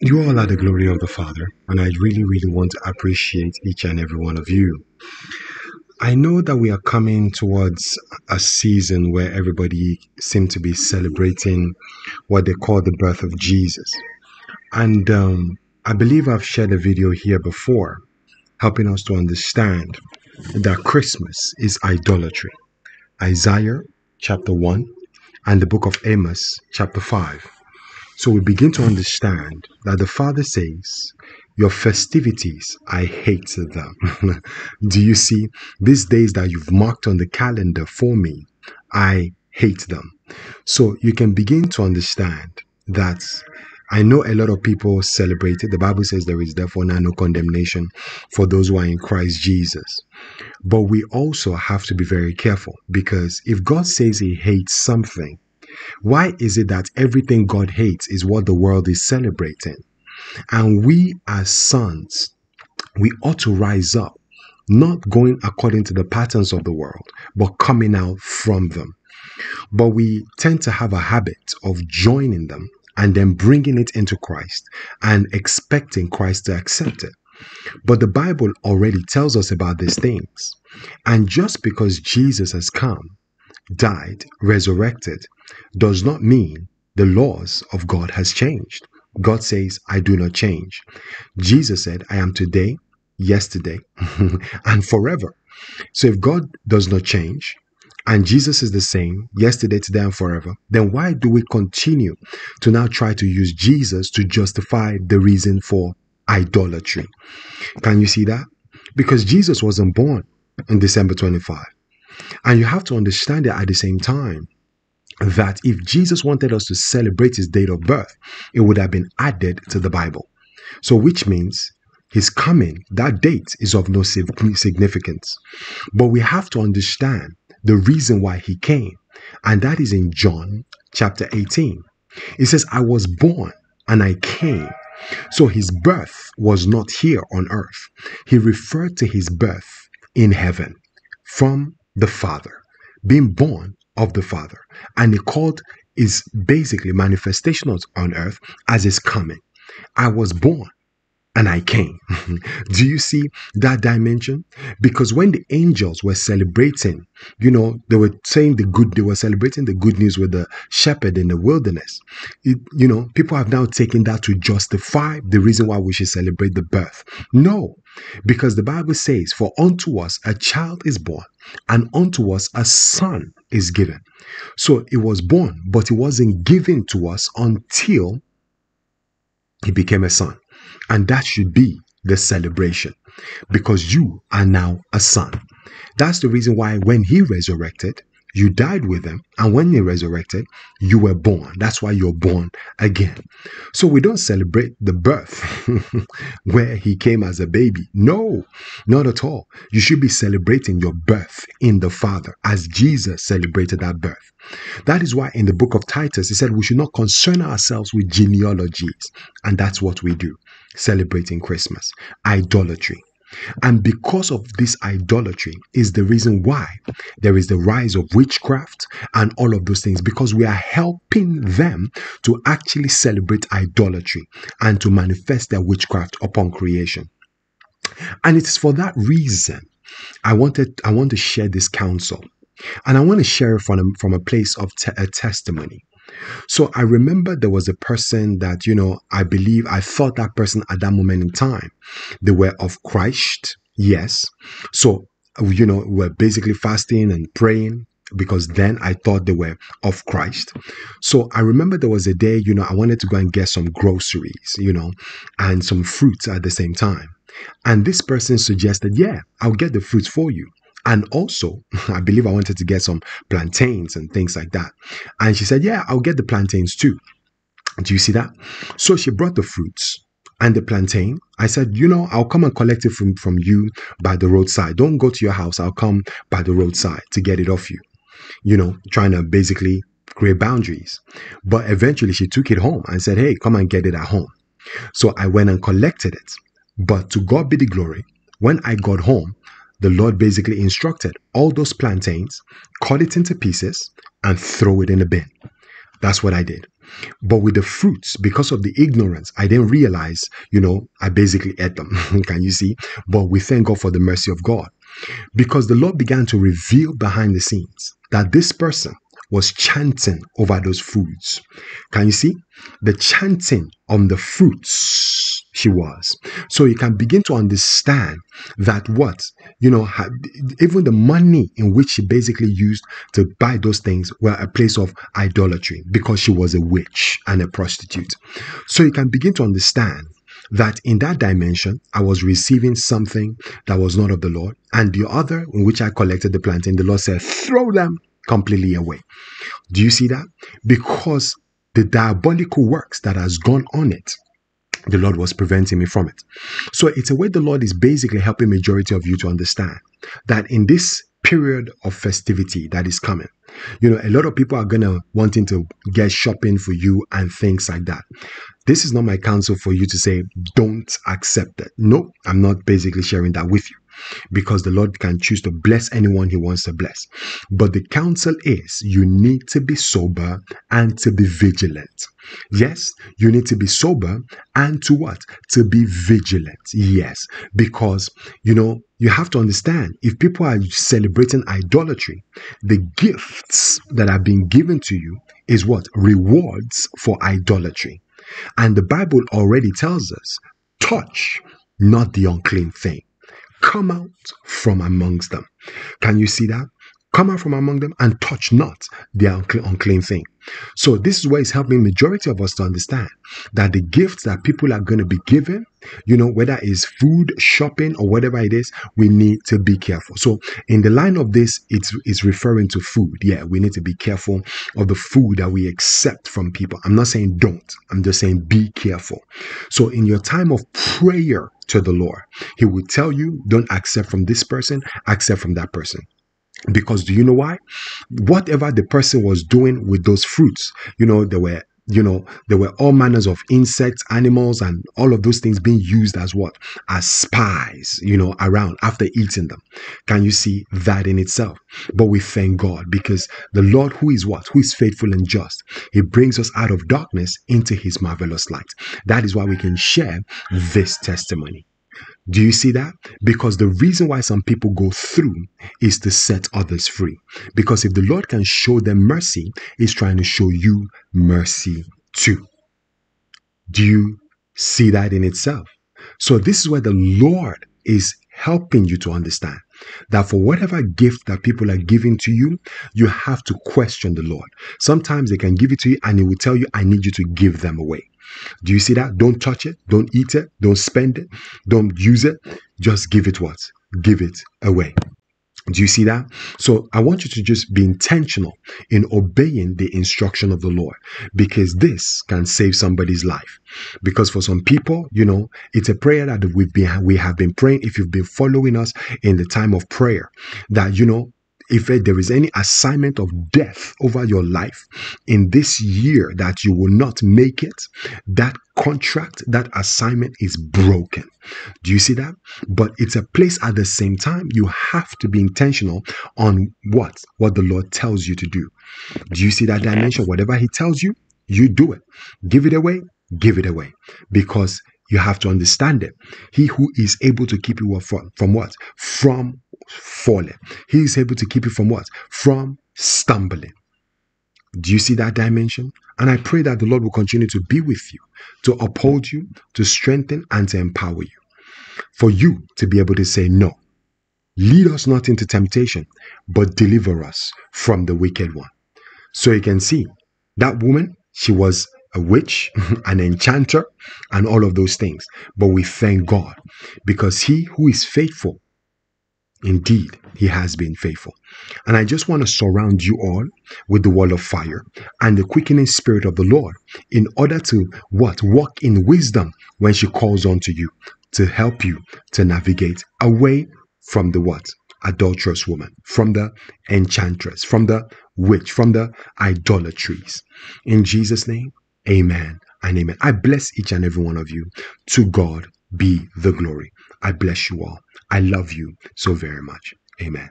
You all are the glory of the Father, and I really, really want to appreciate each and every one of you. I know that we are coming towards a season where everybody seems to be celebrating what they call the birth of Jesus. And um, I believe I've shared a video here before helping us to understand that Christmas is idolatry. Isaiah chapter 1 and the book of Amos chapter 5. So we begin to understand that the Father says, Your festivities, I hate them. Do you see? These days that you've marked on the calendar for me, I hate them. So you can begin to understand that I know a lot of people celebrate it. The Bible says there is therefore now no condemnation for those who are in Christ Jesus. But we also have to be very careful because if God says he hates something, why is it that everything God hates is what the world is celebrating? And we as sons, we ought to rise up, not going according to the patterns of the world, but coming out from them. But we tend to have a habit of joining them and then bringing it into Christ and expecting Christ to accept it. But the Bible already tells us about these things. And just because Jesus has come, died, resurrected, does not mean the laws of God has changed. God says, I do not change. Jesus said, I am today, yesterday, and forever. So if God does not change, and Jesus is the same yesterday, today, and forever, then why do we continue to now try to use Jesus to justify the reason for idolatry? Can you see that? Because Jesus wasn't born on December 25. And you have to understand that at the same time that if Jesus wanted us to celebrate his date of birth, it would have been added to the Bible. So, which means his coming, that date is of no significance. But we have to understand the reason why he came, and that is in John chapter 18. It says, I was born and I came. So his birth was not here on earth. He referred to his birth in heaven from the Father, being born of the Father. And the called is basically manifestations on earth as is coming. I was born and I came. Do you see that dimension? Because when the angels were celebrating, you know, they were saying the good, they were celebrating the good news with the shepherd in the wilderness. It, you know, people have now taken that to justify the reason why we should celebrate the birth. No, because the Bible says, For unto us a child is born, and unto us a son is given. So it was born, but it wasn't given to us until he became a son. And that should be the celebration because you are now a son. That's the reason why when he resurrected, you died with him. And when he resurrected, you were born. That's why you're born again. So we don't celebrate the birth where he came as a baby. No, not at all. You should be celebrating your birth in the Father as Jesus celebrated that birth. That is why in the book of Titus, he said we should not concern ourselves with genealogies. And that's what we do celebrating Christmas. Idolatry. And because of this idolatry is the reason why there is the rise of witchcraft and all of those things because we are helping them to actually celebrate idolatry and to manifest their witchcraft upon creation. And it's for that reason I wanted I want to share this counsel. And I want to share it from a, from a place of te- a testimony. So I remember there was a person that, you know, I believe I thought that person at that moment in time, they were of Christ. Yes. So, you know, we're basically fasting and praying because then I thought they were of Christ. So I remember there was a day, you know, I wanted to go and get some groceries, you know, and some fruits at the same time. And this person suggested, yeah, I'll get the fruits for you. And also, I believe I wanted to get some plantains and things like that. And she said, Yeah, I'll get the plantains too. Do you see that? So she brought the fruits and the plantain. I said, You know, I'll come and collect it from, from you by the roadside. Don't go to your house. I'll come by the roadside to get it off you. You know, trying to basically create boundaries. But eventually she took it home and said, Hey, come and get it at home. So I went and collected it. But to God be the glory, when I got home, the Lord basically instructed all those plantains, cut it into pieces, and throw it in a bin. That's what I did. But with the fruits, because of the ignorance, I didn't realize, you know, I basically ate them. Can you see? But we thank God for the mercy of God. Because the Lord began to reveal behind the scenes that this person was chanting over those foods. Can you see? The chanting on the fruits she was. So you can begin to understand that what, you know, even the money in which she basically used to buy those things were a place of idolatry because she was a witch and a prostitute. So you can begin to understand that in that dimension, I was receiving something that was not of the Lord. And the other, in which I collected the plantain, the Lord said, throw them completely away. Do you see that? Because the diabolical works that has gone on it, the Lord was preventing me from it. So it's a way the Lord is basically helping majority of you to understand that in this period of festivity that is coming, you know, a lot of people are gonna wanting to get shopping for you and things like that. This is not my counsel for you to say, don't accept it. No, I'm not basically sharing that with you because the Lord can choose to bless anyone He wants to bless. But the counsel is you need to be sober and to be vigilant. Yes, you need to be sober and to what? To be vigilant. Yes, because you know you have to understand if people are celebrating idolatry, the gifts that are being given to you is what? Rewards for idolatry. And the Bible already tells us touch not the unclean thing come out from amongst them. Can you see that? Come out from among them and touch not the unclean thing. So this is where it's helping majority of us to understand that the gifts that people are going to be given, you know, whether it's food, shopping, or whatever it is, we need to be careful. So in the line of this, it's, it's referring to food. Yeah, we need to be careful of the food that we accept from people. I'm not saying don't. I'm just saying be careful. So in your time of prayer to the Lord, He will tell you, don't accept from this person, accept from that person. Because do you know why? Whatever the person was doing with those fruits, you know, there were you know there were all manners of insects animals and all of those things being used as what? As spies you know around after eating them. Can you see that in itself? But we thank god because the lord who is what? Who is faithful and just he brings us out of darkness into his marvelous light. That is why we can share this testimony do you see that? Because the reason why some people go through is to set others free. Because if the Lord can show them mercy, He's trying to show you mercy too. Do you see that in itself? So, this is where the Lord is helping you to understand that for whatever gift that people are giving to you, you have to question the Lord. Sometimes they can give it to you and He will tell you, I need you to give them away. Do you see that? Don't touch it. Don't eat it. Don't spend it. Don't use it. Just give it what? Give it away. Do you see that? So I want you to just be intentional in obeying the instruction of the Lord because this can save somebody's life. Because for some people, you know, it's a prayer that we've been we have been praying. If you've been following us in the time of prayer, that you know, if there is any assignment of death over your life in this year that you will not make it, that contract, that assignment is broken. Do you see that? But it's a place at the same time you have to be intentional on what? What the Lord tells you to do. Do you see that dimension? Whatever He tells you, you do it. Give it away, give it away. Because you have to understand it. He who is able to keep you from, from what? From falling. He is able to keep you from what? From stumbling. Do you see that dimension? And I pray that the Lord will continue to be with you, to uphold you, to strengthen, and to empower you. For you to be able to say, No, lead us not into temptation, but deliver us from the wicked one. So you can see that woman, she was a witch, an enchanter, and all of those things. But we thank God because He who is faithful, indeed, He has been faithful. And I just want to surround you all with the wall of fire and the quickening spirit of the Lord in order to what? Walk in wisdom when she calls on to you to help you to navigate away from the what? Adulterous woman, from the enchantress, from the witch, from the idolatries. In Jesus' name, Amen and amen. I bless each and every one of you. To God be the glory. I bless you all. I love you so very much. Amen.